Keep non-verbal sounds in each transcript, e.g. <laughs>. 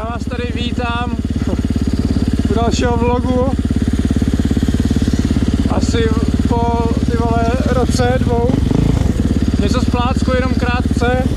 Já vás tady vítám u dalšího vlogu. Asi po ty vole roce dvou. Něco z plácku, jenom krátce.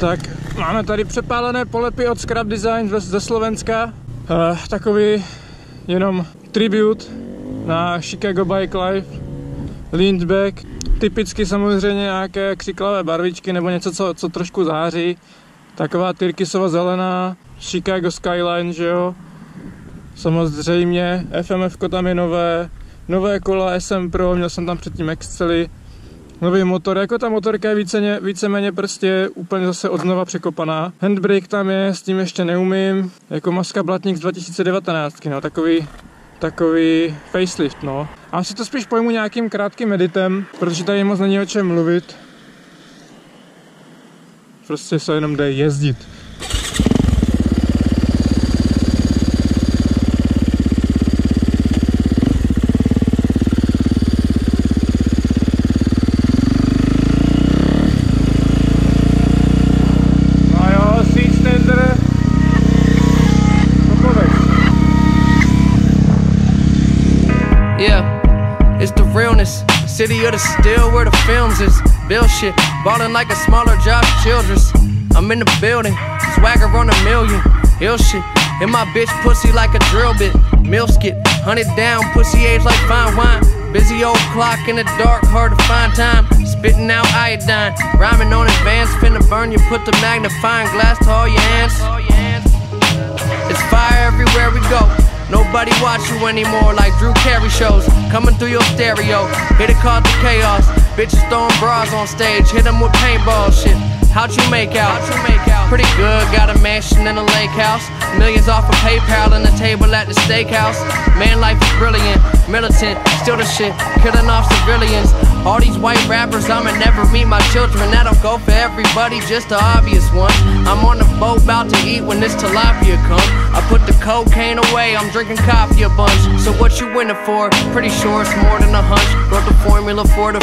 Tak, máme tady přepálené polepy od Scrap Design ze- Slovenska. Uh, takový jenom tribute na Chicago Bike Life. Lindback. Typicky samozřejmě nějaké křiklavé barvičky nebo něco, co, co trošku září. Taková tyrkysova zelená, Chicago Skyline, že jo. Samozřejmě, FMF tam je nové, nové kola SM Pro, měl jsem tam předtím Excely, nový motor, jako ta motorka je víceně, víceméně prostě úplně zase odznova překopaná. Handbrake tam je, s tím ještě neumím, jako maska Blatník z 2019, no takový, takový facelift, no. A si to spíš pojmu nějakým krátkým editem, protože tady moc není o čem mluvit. Prostě se jenom jde jezdit. City of the still where the films is. Bill shit, ballin' like a smaller Josh Childress. I'm in the building, swagger on a million. Ill shit, in my bitch pussy like a drill bit. Milk skit, hunted down, pussy age like fine wine. Busy old clock in the dark, hard to find time. Spitting out iodine, rhyming on advance, finna burn you. Put the magnifying glass to all your hands. It's fire everywhere we go. Nobody watch you anymore like Drew Carey shows. Coming through your stereo. Hit it called the chaos. Bitches throwing bras on stage. Hit them with paintball shit. How'd you make out? How'd you make out? Pretty good. Got a mansion in a lake house. Millions off of PayPal and a table at the steakhouse. Man, life is brilliant. Militant. Still the shit. Killing off civilians. All these white rappers, I'ma never meet my children. That don't go for everybody, just the obvious ones. I'm on the boat about to eat when this tilapia come. I put the cocaine away, I'm drinking coffee a bunch. So what you winning for? Pretty sure it's more than a hunch. Wrote the formula for the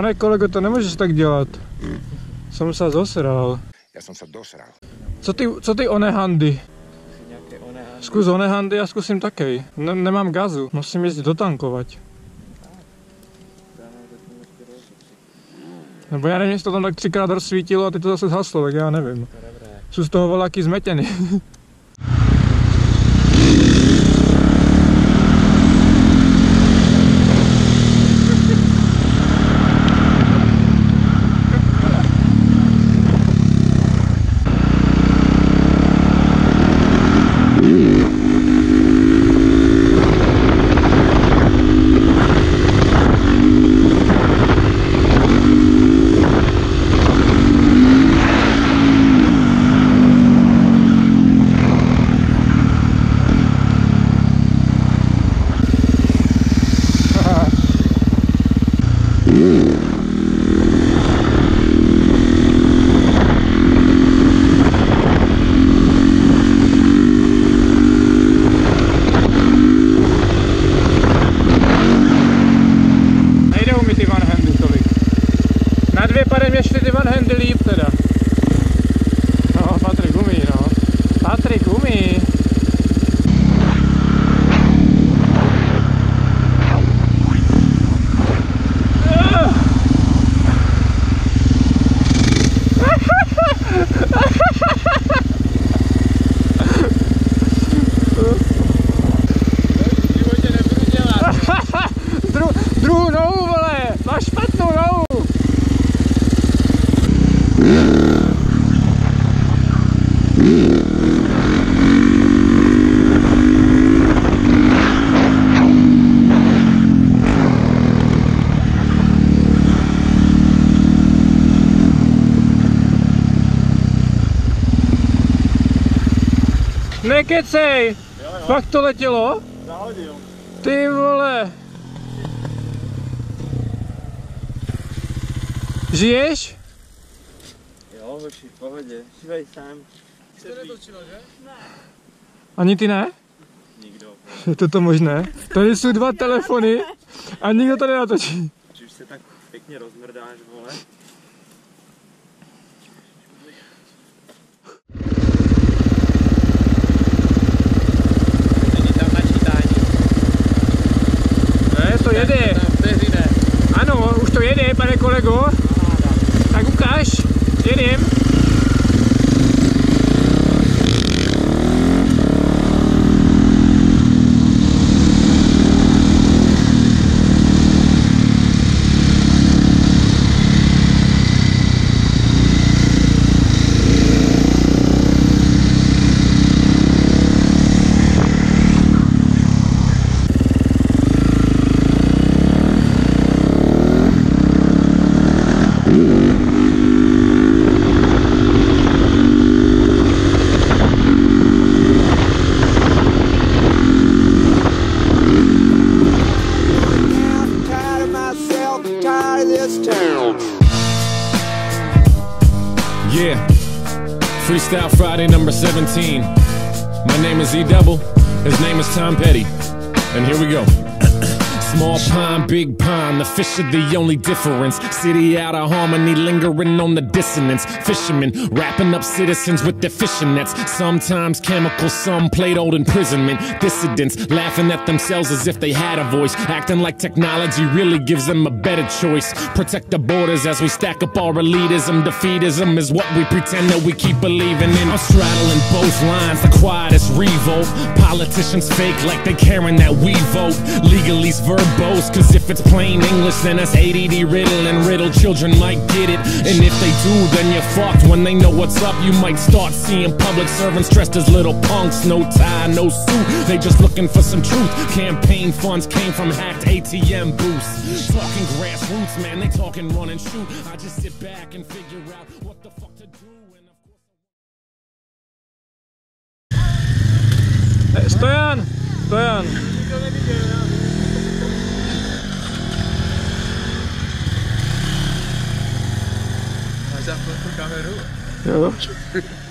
Pane kolego, to nemůžeš tak dělat. Jsem se zosral. Ja som sa dosral. Co ty, co ty onehandy? Zkus onehandy a zkusím také. Ne, nemám gazu, musím jezdit dotankovat. Nebo já nevím, jestli to tam tak třikrát rozsvítilo a teď to zase zhaslo, tak já nevím. Jsou z toho voláky zmetěny. <laughs> Nekecej! Fakt to letělo? Zahodil. Ty vole. Žiješ? Jo, hoši, v pohodě. Živej sám. Ani ty ne? Nikdo. Je to to možné? Tady jsou dva telefony a nikdo to nenatočí. Že už se tak pěkně rozmrdáš, vole. Není tam načítání. Ne, to jede. Ano, už to jede, pane kolego. Tak ukáž. Jedem. Yeah. Freestyle Friday number 17. My name is E Double. His name is Tom Petty. And here we go. Small pond, big pond, the fish are the only difference. City out of harmony, lingering on the dissonance. Fishermen wrapping up citizens with their fishing nets. Sometimes chemical, some played old imprisonment. Dissidents laughing at themselves as if they had a voice. Acting like technology really gives them a better choice. Protect the borders as we stack up our elitism. Defeatism is what we pretend that we keep believing in. I'm straddling both lines, the quietest revolt. Politicians fake like they caring that we vote. Legalese verbose, cause if it's plain English, then that's ADD riddle and riddle. Children might get it, and if they do, then you're fucked. When they know what's up, you might start seeing public servants dressed as little punks. No tie, no suit, they just looking for some truth. Campaign funds came from hacked ATM booths. Talking grassroots, man, they talking run and shoot. I just sit back and figure out what the fuck to do. And of course, Mas a foto carro era. É <laughs>